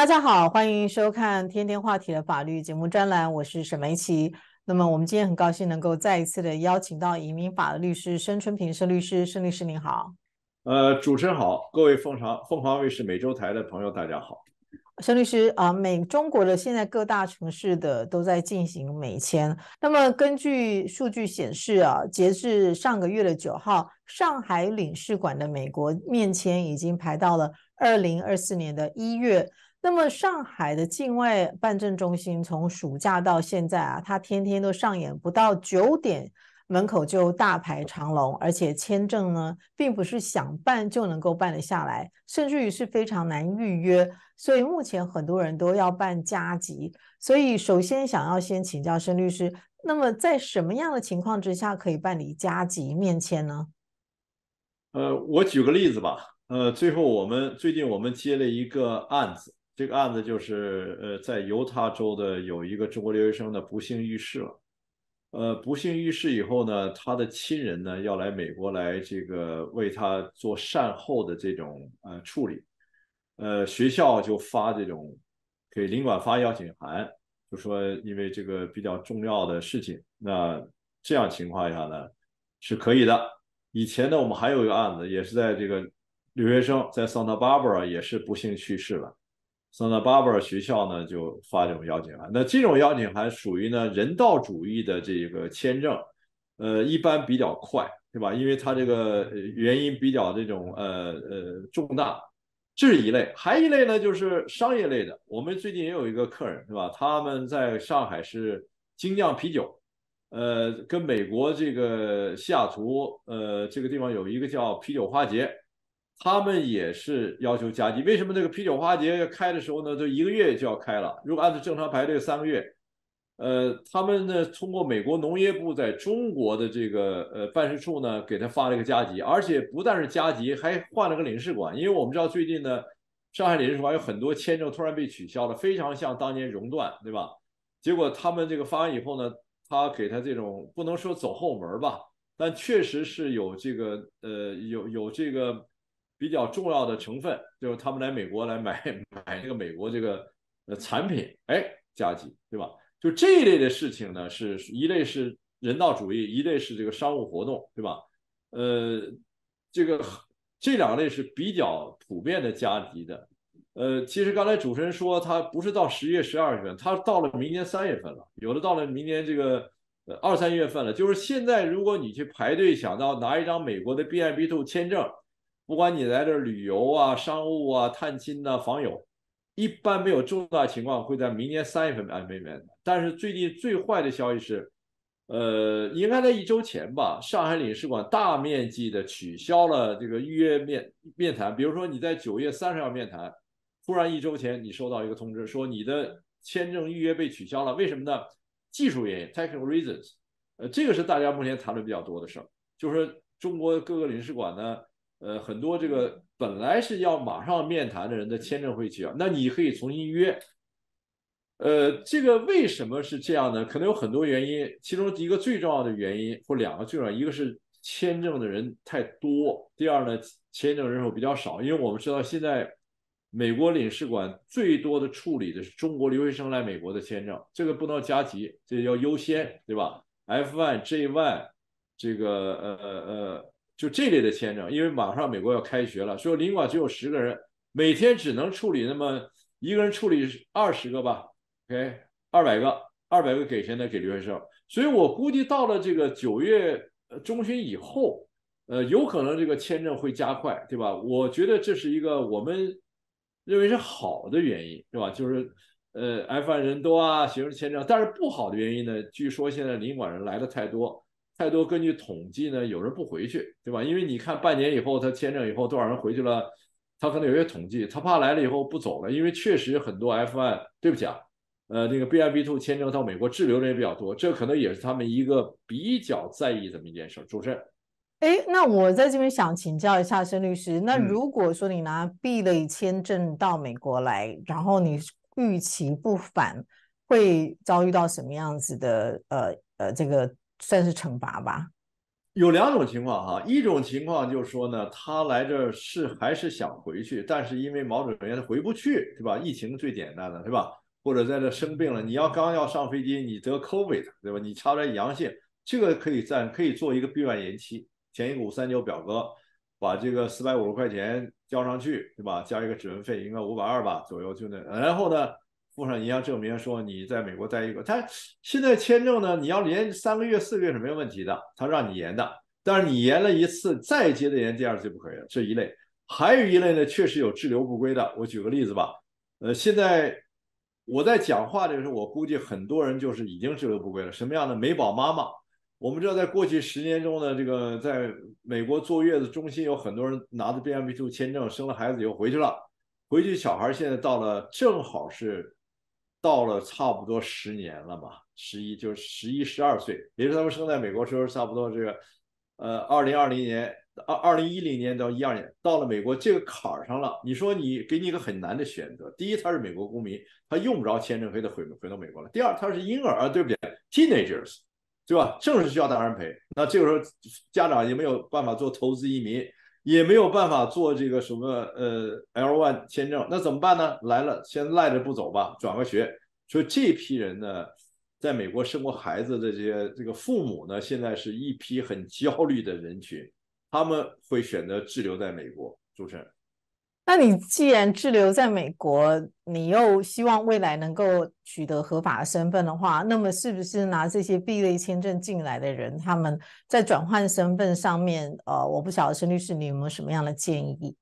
大家好，欢迎收看《天天话题》的法律节目专栏，我是沈梅琪。那么我们今天很高兴能够再一次的邀请到移民法的律师申春平申律师，申律师您好。呃，主持人好，各位凤凰凤凰卫视美洲台的朋友，大家好。申律师啊，美中国的现在各大城市的都在进行美签。那么根据数据显示啊，截至上个月的九号，上海领事馆的美国面签已经排到了二零二四年的一月。那么上海的境外办证中心从暑假到现在啊，它天天都上演不到九点门口就大排长龙，而且签证呢，并不是想办就能够办得下来，甚至于是非常难预约。所以目前很多人都要办加急。所以首先想要先请教申律师，那么在什么样的情况之下可以办理加急面签呢？呃，我举个例子吧。呃，最后我们最近我们接了一个案子。这个案子就是，呃，在犹他州的有一个中国留学生呢不幸遇事了，呃，不幸遇事以后呢，他的亲人呢要来美国来这个为他做善后的这种呃处理，呃，学校就发这种给领馆发邀请函，就说因为这个比较重要的事情，那这样情况下呢是可以的。以前呢，我们还有一个案子，也是在这个留学生在 Santa Barbara 也是不幸去世了。Santa Barbara 学校呢就发这种邀请函，那这种邀请函属于呢人道主义的这个签证，呃，一般比较快，对吧？因为它这个原因比较这种呃呃重大，这是一类。还一类呢就是商业类的。我们最近也有一个客人，是吧？他们在上海是精酿啤酒，呃，跟美国这个西雅图呃这个地方有一个叫啤酒花节。他们也是要求加急，为什么这个啤酒花节开的时候呢？就一个月就要开了，如果按照正常排队三个月，呃，他们呢通过美国农业部在中国的这个呃办事处呢给他发了一个加急，而且不但是加急，还换了个领事馆，因为我们知道最近呢上海领事馆有很多签证突然被取消了，非常像当年熔断，对吧？结果他们这个发完以后呢，他给他这种不能说走后门吧，但确实是有这个呃有有这个。比较重要的成分就是他们来美国来买 买这个美国这个呃产品，哎，加急，对吧？就这一类的事情呢，是一类是人道主义，一类是这个商务活动，对吧？呃，这个这两类是比较普遍的加急的。呃，其实刚才主持人说他不是到十月、十二月份，他到了明年三月份了，有的到了明年这个呃二三月份了。就是现在，如果你去排队想到拿一张美国的 B I B Two 签证。不管你来这旅游啊、商务啊、探亲呐、访友，一般没有重大情况会在明年三月份安排面但是最近最坏的消息是，呃，应该在一周前吧，上海领事馆大面积的取消了这个预约面面谈。比如说你在九月三十号面谈，突然一周前你收到一个通知说你的签证预约被取消了，为什么呢？技术原因 （technical reasons）。呃，这个是大家目前谈的比较多的事儿，就是中国各个领事馆呢。呃，很多这个本来是要马上面谈的人的签证会取消，那你可以重新约。呃，这个为什么是这样呢？可能有很多原因，其中一个最重要的原因或两个最重要，一个是签证的人太多，第二呢，签证人手比较少。因为我们知道现在美国领事馆最多的处理的是中国留学生来美国的签证，这个不能加急，这要优先，对吧？F1、J1，这个呃呃。就这类的签证，因为马上美国要开学了，所以领馆只有十个人，每天只能处理那么一个人处理二十个吧，OK，二百个，二百个给谁呢？给留学生。所以我估计到了这个九月中旬以后，呃，有可能这个签证会加快，对吧？我觉得这是一个我们认为是好的原因，对吧？就是呃，F1 人多啊，学生签证，但是不好的原因呢，据说现在领馆人来的太多。太多，根据统计呢，有人不回去，对吧？因为你看半年以后他签证以后多少人回去了，他可能有些统计，他怕来了以后不走了，因为确实很多 F1，对不起啊，呃，那个 B I B Two 签证到美国滞留的也比较多，这可能也是他们一个比较在意这么一件事。主持人，哎，那我在这边想请教一下申律师，那如果说你拿 B 类签证到美国来，然后你逾期不返，会遭遇到什么样子的呃呃这个？算是惩罚吧。有两种情况哈，一种情况就是说呢，他来这儿是还是想回去，但是因为某种原因他回不去，对吧？疫情最简单的，对吧？或者在这生病了，你要刚要上飞机，你得 COVID，对吧？你查出来阳性，这个可以暂可以做一个闭院延期，填一个五三九表格，把这个四百五十块钱交上去，对吧？加一个指纹费，应该五百二吧左右就那，然后呢？附上银行证明，说你在美国待一个。他现在签证呢，你要连三个月、四个月是没有问题的，他让你延的。但是你延了一次，再接着延第二次就不可以了。这一类，还有一类呢，确实有滞留不归的。我举个例子吧，呃，现在我在讲话的时候，我估计很多人就是已经滞留不归了。什么样的美宝妈妈？我们知道，在过去十年中呢，这个在美国坐月子中心有很多人拿着 B1B2 签证生了孩子以后回去了，回去小孩现在到了，正好是。到了差不多十年了嘛，十一就是十一十二岁，也就是他们生在美国时候差不多这个，呃，二零二零年二二零一零年到一二年，到了美国这个坎儿上了。你说你给你一个很难的选择，第一他是美国公民，他用不着签证，可以回回到美国了。第二他是婴儿啊，对不对？Teenagers，对吧？正是需要大人陪。那这个时候家长也没有办法做投资移民。也没有办法做这个什么呃 L one 签证，那怎么办呢？来了，先赖着不走吧，转个学。所以这批人呢，在美国生过孩子的这些这个父母呢，现在是一批很焦虑的人群，他们会选择滞留在美国。主持人。那你既然滞留在美国，你又希望未来能够取得合法的身份的话，那么是不是拿这些 B 类签证进来的人，他们在转换身份上面，呃，我不晓得申律师你有没有什么样的建议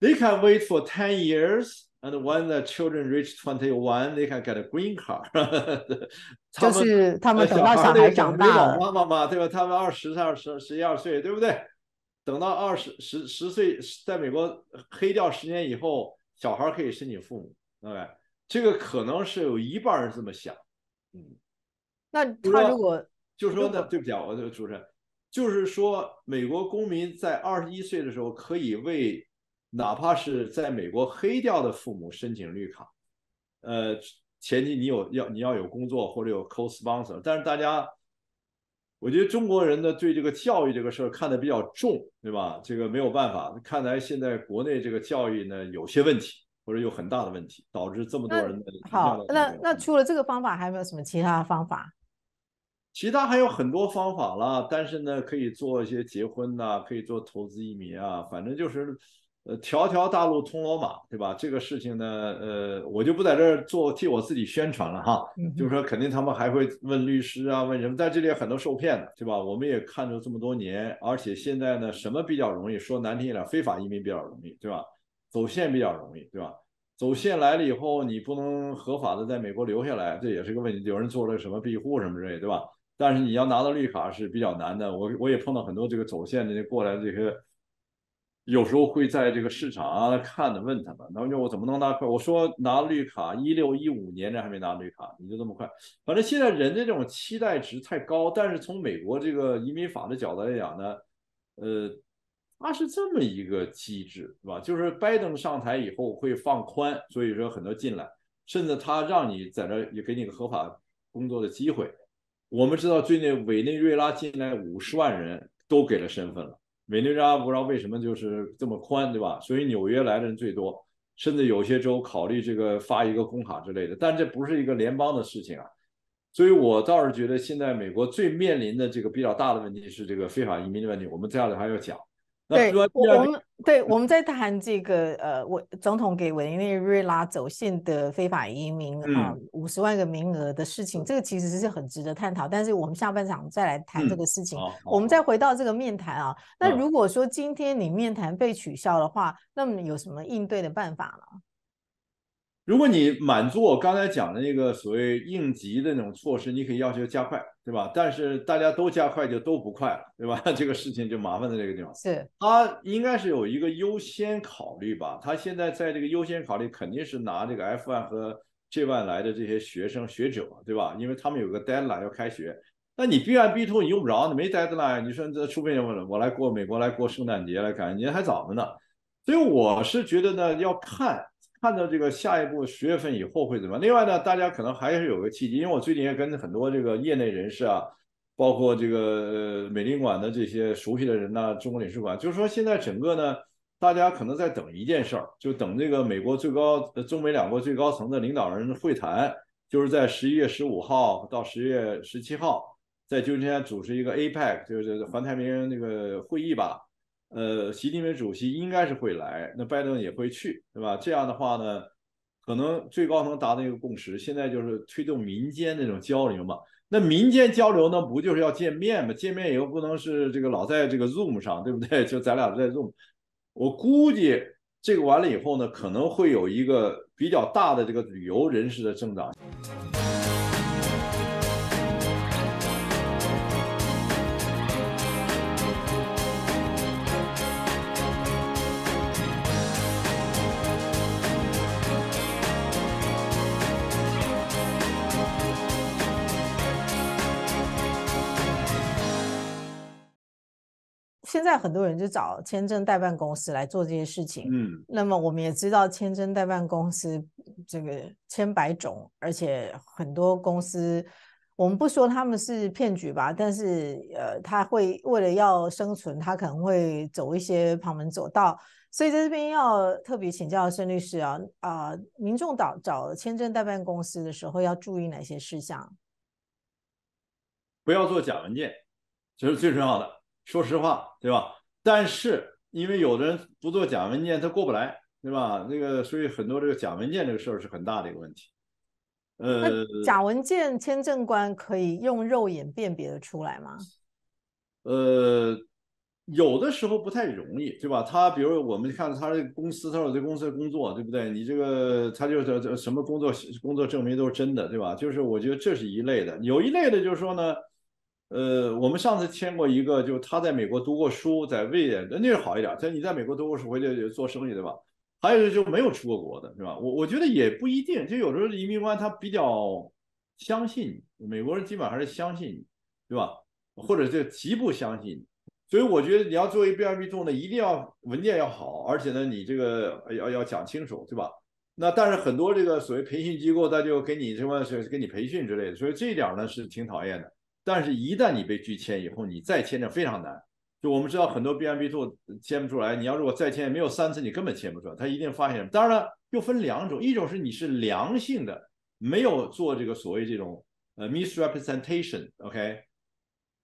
？They can wait for ten years, and when the children reach twenty-one, they can get a green card. 就是他们等到小孩长大了，妈妈嘛，对吧？他们二十、二十、十一二岁，对不对？等到二十十十岁，在美国黑掉十年以后，小孩可以申请父母，对这个可能是有一半人这么想，嗯。那他如果就是说呢，对不起啊，我这个主持人，就是说美国公民在二十一岁的时候可以为哪怕是在美国黑掉的父母申请绿卡，呃，前提你有要你要有工作或者有 co-sponsor，但是大家。我觉得中国人呢对这个教育这个事儿看得比较重，对吧？这个没有办法，看来现在国内这个教育呢有些问题，或者有很大的问题，导致这么多人。好，那那除了这个方法，还有没有什么其他的方法？其他还有很多方法啦，但是呢，可以做一些结婚呐，可以做投资移民啊，反正就是。呃，条条大路通罗马，对吧？这个事情呢，呃，我就不在这儿做替我自己宣传了哈。就是说，肯定他们还会问律师啊，问什么，在这里很多受骗的，对吧？我们也看着这么多年，而且现在呢，什么比较容易？说难听一点，非法移民比较容易，对吧？走线比较容易，对吧？走线来了以后，你不能合法的在美国留下来，这也是个问题。有人做了什么庇护什么之类，对吧？但是你要拿到绿卡是比较难的。我我也碰到很多这个走线的过来这些。有时候会在这个市场啊看的，问他们，他们说我怎么能拿快？我说拿绿卡，一六一五年这还没拿绿卡，你就这么快？反正现在人的这种期待值太高。但是从美国这个移民法的角度来讲呢，呃，它是这么一个机制，是吧？就是拜登上台以后会放宽，所以说很多进来，甚至他让你在这也给你个合法工作的机会。我们知道最近委内瑞拉进来五十万人都给了身份了。委内瑞拉不知道为什么就是这么宽，对吧？所以纽约来的人最多，甚至有些州考虑这个发一个工卡之类的。但这不是一个联邦的事情啊，所以我倒是觉得现在美国最面临的这个比较大的问题是这个非法移民的问题。我们接下来还要讲。对，我们对我们在谈这个呃，委总统给委内瑞拉走线的非法移民啊，五十万个名额的事情，这个其实是很值得探讨。但是我们下半场再来谈这个事情。我们再回到这个面谈啊，那如果说今天你面谈被取消的话，那么有什么应对的办法呢？如果你满足我刚才讲的那个所谓应急的那种措施，你可以要求加快，对吧？但是大家都加快就都不快了，对吧？这个事情就麻烦在这个地方。是，他应该是有一个优先考虑吧？他现在在这个优先考虑，肯定是拿这个 F one 和 J one 来的这些学生学者，对吧？因为他们有个 deadline 要开学。那你 B one B two 你用不着，你没 deadline，你说这除非我我来过美国来过圣诞节来感恩节还早着呢。所以我是觉得呢，要看。看到这个下一步十月份以后会怎么？另外呢，大家可能还是有个契机，因为我最近也跟很多这个业内人士啊，包括这个美领馆的这些熟悉的人呐，中国领事馆，就是说现在整个呢，大家可能在等一件事儿，就等这个美国最高、中美两国最高层的领导人会谈，就是在十一月十五号到十月十七号，在旧金山主持一个 APEC，就是环太平洋那个会议吧。呃，习近平主席应该是会来，那拜登也会去，对吧？这样的话呢，可能最高层达到一个共识，现在就是推动民间那种交流嘛。那民间交流呢，不就是要见面吗？见面以后不能是这个老在这个 Zoom 上，对不对？就咱俩在 Zoom。我估计这个完了以后呢，可能会有一个比较大的这个旅游人士的增长。现在很多人就找签证代办公司来做这些事情。嗯，那么我们也知道，签证代办公司这个千百种，而且很多公司，我们不说他们是骗局吧，但是呃，他会为了要生存，他可能会走一些旁门左道。所以在这边要特别请教申律师啊啊，民众找找签证代办公司的时候要注意哪些事项？不要做假文件，这是最重要的。说实话，对吧？但是因为有的人不做假文件，他过不来，对吧？那个，所以很多这个假文件这个事儿是很大的一个问题。呃，假文件签证官可以用肉眼辨别的出来吗？呃，有的时候不太容易，对吧？他比如我们看他这个公司，他有这公司的工作，对不对？你这个他就是什么工作工作证明都是真的，对吧？就是我觉得这是一类的，有一类的就是说呢。呃，我们上次签过一个，就是他在美国读过书，在瑞典，那就好一点。在你在美国读过书，回去做生意，对吧？还有就没有出过国的，是吧？我我觉得也不一定，就有时候移民官他比较相信你，美国人基本还是相信你，对吧？或者就极不相信你。所以我觉得你要作为 B R B 做呢，一定要文件要好，而且呢，你这个要要讲清楚，对吧？那但是很多这个所谓培训机构，他就给你什么是给你培训之类的，所以这一点呢是挺讨厌的。但是，一旦你被拒签以后，你再签证非常难。就我们知道，很多 B M B two 签不出来。你要如果再签，没有三次，你根本签不出来。他一定发现。当然了，又分两种，一种是你是良性的，没有做这个所谓这种呃 misrepresentation，OK，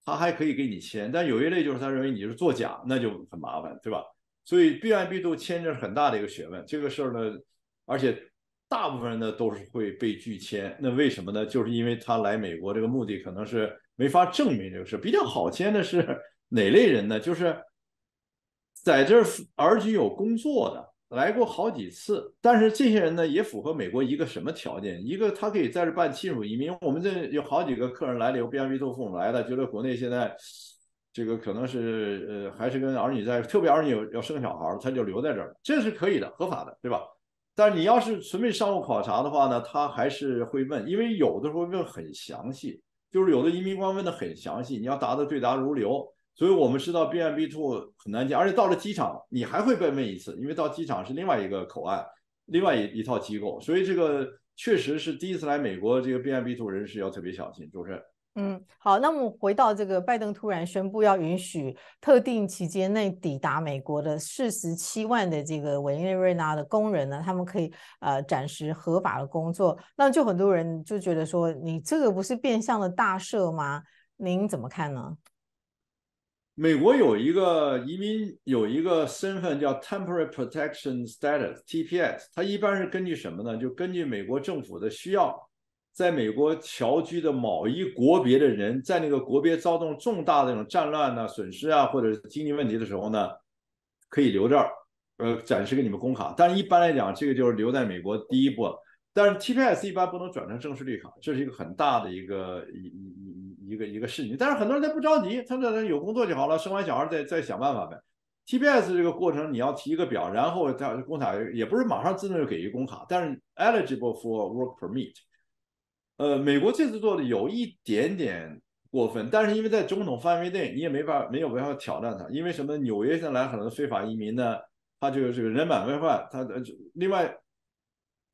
他还可以给你签。但有一类就是他认为你是作假，那就很麻烦，对吧？所以 B M B two 签证是很大的一个学问。这个事儿呢，而且大部分人呢都是会被拒签。那为什么呢？就是因为他来美国这个目的可能是。没法证明这个事。比较好签的是哪类人呢？就是在这儿儿居有工作的，来过好几次。但是这些人呢，也符合美国一个什么条件？一个他可以在这办亲属移民。我们这有好几个客人来了，有 B R B 做父母来的，觉得国内现在这个可能是呃，还是跟儿女在，特别儿女要生小孩，他就留在这儿，这是可以的，合法的，对吧？但是你要是纯粹商务考察的话呢，他还是会问，因为有的时候问很详细。就是有的移民官问的很详细，你要答的对答如流，所以我们知道 B M B two 很难进，而且到了机场你还会被问一次，因为到机场是另外一个口岸，另外一一套机构，所以这个确实是第一次来美国，这个 B M B two 人士要特别小心，就是。嗯，好，那么回到这个拜登突然宣布要允许特定期间内抵达美国的四十七万的这个委内瑞拉的工人呢，他们可以呃暂时合法的工作，那就很多人就觉得说，你这个不是变相的大赦吗？您怎么看呢？美国有一个移民有一个身份叫 Temporary Protection Status（TPS），它一般是根据什么呢？就根据美国政府的需要。在美国侨居的某一国别的人，在那个国别遭动重大的那种战乱呢、损失啊，或者是经济问题的时候呢，可以留这儿，呃，展示给你们工卡。但是一般来讲，这个就是留在美国第一步。但是 TPS 一般不能转成正式绿卡，这是一个很大的一个一一一一个一个事情。但是很多人他不着急，他这有工作就好了，生完小孩再再想办法呗。TPS 这个过程你要提一个表，然后他工卡也不是马上自动就给一个工卡，但是 eligible for work permit。呃，美国这次做的有一点点过分，但是因为在总统范围内，你也没法没有办法挑战他。因为什么？纽约现在来很多非法移民呢，他就这个人满为患。他呃，另外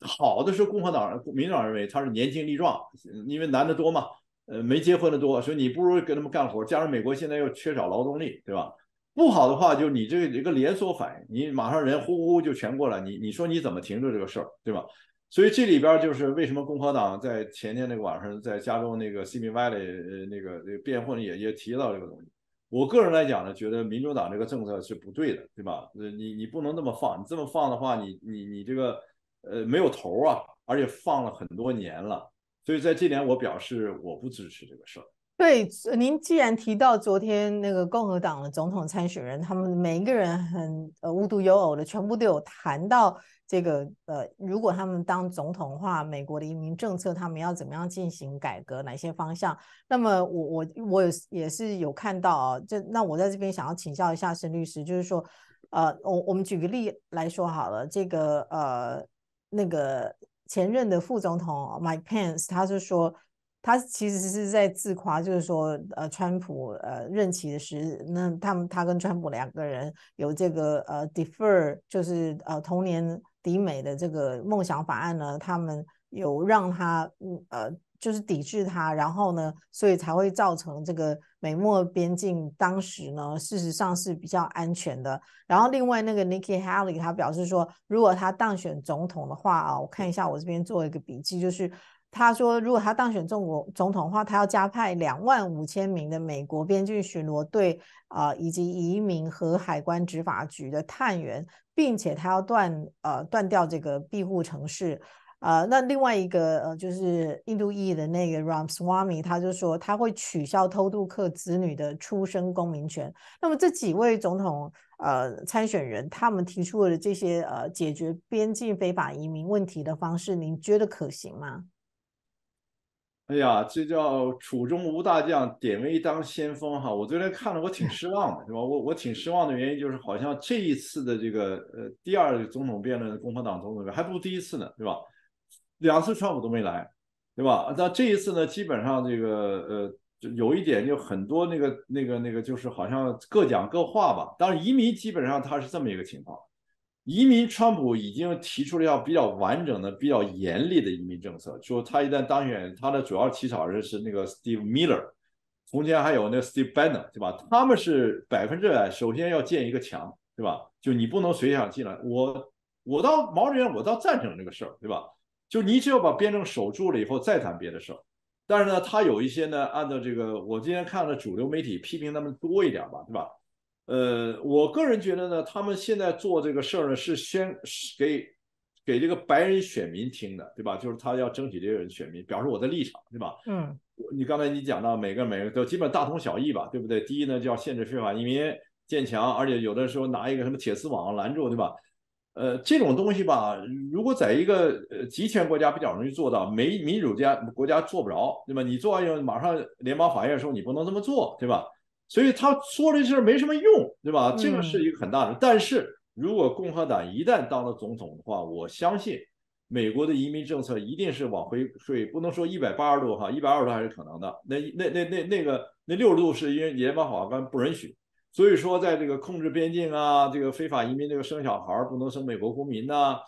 好的是共和党、民主党认为他是年轻力壮，因为男的多嘛。呃没结婚的多，所以你不如给他们干活。加上美国现在又缺少劳动力，对吧？不好的话，就你这一个连锁反应，你马上人呼呼就全过来，你你说你怎么停住这个事儿，对吧？所以这里边就是为什么共和党在前天那个晚上在加州那个 s i m Valley 呃那个那个辩护人也也提到这个东西。我个人来讲呢，觉得民主党这个政策是不对的，对吧？呃，你你不能这么放，你这么放的话，你你你这个呃没有头啊，而且放了很多年了。所以在这点我表示我不支持这个事儿。对，您既然提到昨天那个共和党的总统参选人，他们每一个人很呃无独有偶的，全部都有谈到这个呃，如果他们当总统的话，美国的移民政策他们要怎么样进行改革，哪些方向？那么我我我也也是有看到啊，这那我在这边想要请教一下申律师，就是说，呃，我我们举个例来说好了，这个呃那个前任的副总统 Mike Pence，他是说。他其实是在自夸，就是说，呃，川普呃任期的时，那他们他跟川普两个人有这个呃 defer，就是呃童年抵美的这个梦想法案呢，他们有让他嗯呃就是抵制他，然后呢，所以才会造成这个美墨边境当时呢事实上是比较安全的。然后另外那个 Nikki Haley 他表示说，如果他当选总统的话啊，我看一下我这边做一个笔记，就是。他说，如果他当选中国总统的话，他要加派两万五千名的美国边境巡逻队啊，以及移民和海关执法局的探员，并且他要断呃断掉这个庇护城市。呃，那另外一个呃，就是印度裔的那个 Ramswamy，他就说他会取消偷渡客子女的出生公民权。那么这几位总统呃参选人，他们提出的这些呃解决边境非法移民问题的方式，您觉得可行吗？哎呀，这叫楚中无大将，典韦当先锋哈！我昨天看了，我挺失望的，是吧？我我挺失望的原因就是，好像这一次的这个呃第二总统辩论，共和党总统辩还不如第一次呢，对吧？两次川普都没来，对吧？那这一次呢，基本上这个呃，就有一点就很多那个那个那个，就是好像各讲各话吧。当然，移民基本上他是这么一个情况。移民，川普已经提出了要比较完整的、比较严厉的移民政策。说他一旦当选，他的主要起草人是那个 Steve Miller，中间还有那个 Steve Bannon，对吧？他们是百分之百，首先要建一个墙，对吧？就你不能随想进来。我我倒毛人，我倒赞成这个事儿，对吧？就你只有把边境守住了以后，再谈别的事儿。但是呢，他有一些呢，按照这个，我今天看了主流媒体批评他们多一点吧，对吧？呃，我个人觉得呢，他们现在做这个事儿呢，是先给给这个白人选民听的，对吧？就是他要争取这些人选民，表示我的立场，对吧？嗯，你刚才你讲到每个每个都基本大同小异吧，对不对？第一呢，就要限制非法移民，建墙，而且有的时候拿一个什么铁丝网拦住，对吧？呃，这种东西吧，如果在一个呃集权国家比较容易做到，没民主家国家做不着，对吧？你做完以后，马上联邦法院说你不能这么做，对吧？所以他说这事儿没什么用，对吧？这个是一个很大的。但是如果共和党一旦当了总统的话，我相信美国的移民政策一定是往回退，不能说一百八十度哈，一百二十度还是可能的。那那那那那个那六十度是因为联邦法官不允许，所以说在这个控制边境啊，这个非法移民这个生小孩不能生美国公民呐。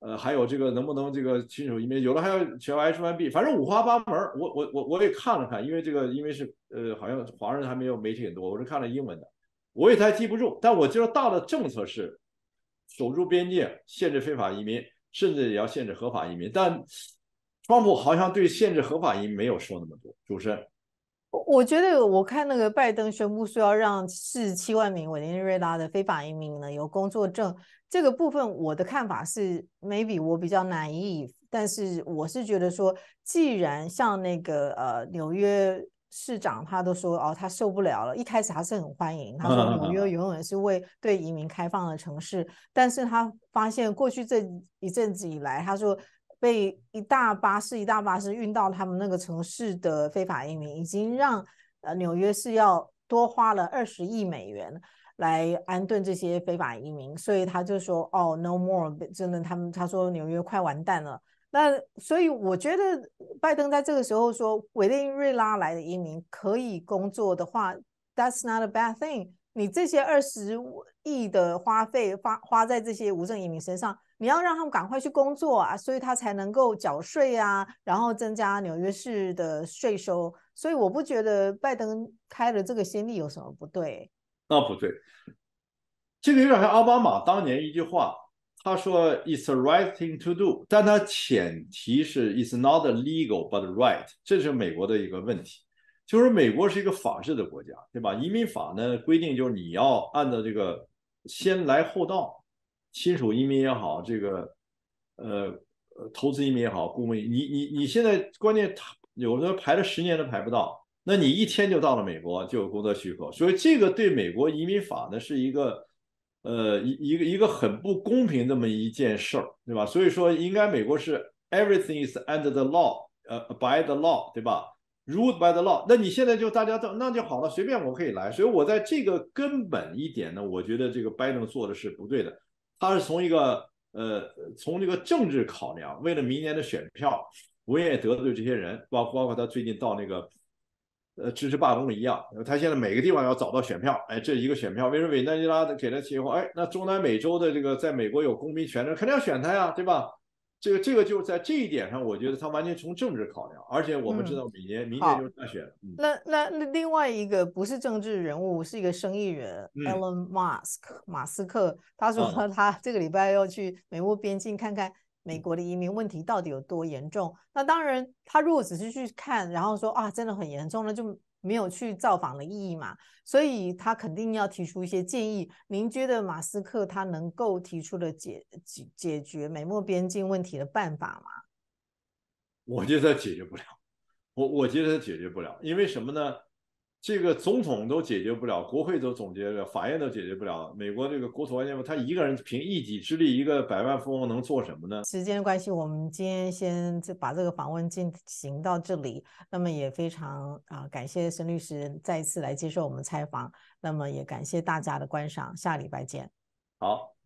呃，还有这个能不能这个亲属移民，有的还要全 H1B，反正五花八门。我我我我也看了看，因为这个因为是呃，好像华人还没有媒体很多，我是看了英文的，我也太记不住。但我知道大的政策是守住边界，限制非法移民，甚至也要限制合法移民。但川普好像对限制合法移民没有说那么多。主持人。我觉得我看那个拜登宣布说要让四十七万名委内瑞拉的非法移民呢有工作证，这个部分我的看法是，maybe 我比较 naive，但是我是觉得说，既然像那个呃纽约市长他都说哦他受不了了，一开始他是很欢迎，他说纽约永远是为对移民开放的城市，但是他发现过去这一阵子以来，他说。被一大巴士一大巴士运到他们那个城市的非法移民，已经让呃纽约市要多花了二十亿美元来安顿这些非法移民，所以他就说哦，no more，真的，他们他说纽约快完蛋了。那所以我觉得拜登在这个时候说委内瑞拉来的移民可以工作的话，that's not a bad thing。你这些二十亿的花费花花在这些无证移民身上。你要让他们赶快去工作啊，所以他才能够缴税啊，然后增加纽约市的税收。所以我不觉得拜登开了这个先例有什么不对。那，不对，这个有点像奥巴马当年一句话，他说 "It's the right thing to do"，但他前提是 "It's not legal but right"，这是美国的一个问题。就是美国是一个法治的国家，对吧？移民法呢规定就是你要按照这个先来后到，亲属移民也好，这个呃投资移民也好，公民，你你你现在关键有的排了十年都排不到，那你一天就到了美国就有工作许可，所以这个对美国移民法呢是一个呃一一个一个很不公平这么一件事儿，对吧？所以说应该美国是 everything is under the law，呃 by the law，对吧？Ruled by the law，那你现在就大家都那就好了，随便我可以来。所以我在这个根本一点呢，我觉得这个拜登做的是不对的。他是从一个呃从这个政治考量，为了明年的选票，不愿意得罪这些人，包包括他最近到那个呃支持罢工一样，他现在每个地方要找到选票。哎，这一个选票，为什么委内瑞拉给他提供？哎，那中南美洲的这个在美国有公民权的，肯定要选他呀，对吧？这个这个就是在这一点上，我觉得他完全从政治考量，而且我们知道明年明年就是大选。那那那另外一个不是政治人物，是一个生意人，Elon Musk 马斯克，他说 他这个礼拜要去美墨边境看看美国的移民问题到底有多严重。那当然，他如果只是去看，然后说啊真的很严重，那就。没有去造访的意义嘛，所以他肯定要提出一些建议。您觉得马斯克他能够提出的解解解决美墨边境问题的办法吗？我觉得解决不了，我我觉得解决不了，因为什么呢？这个总统都解决不了，国会都总结不了，法院都解决不了。美国这个国土安全部，他一个人凭一己之力，一个百万富翁能做什么呢？时间关系，我们今天先把这个访问进行到这里。那么也非常啊，感谢沈律师再一次来接受我们采访。那么也感谢大家的观赏，下礼拜见。好。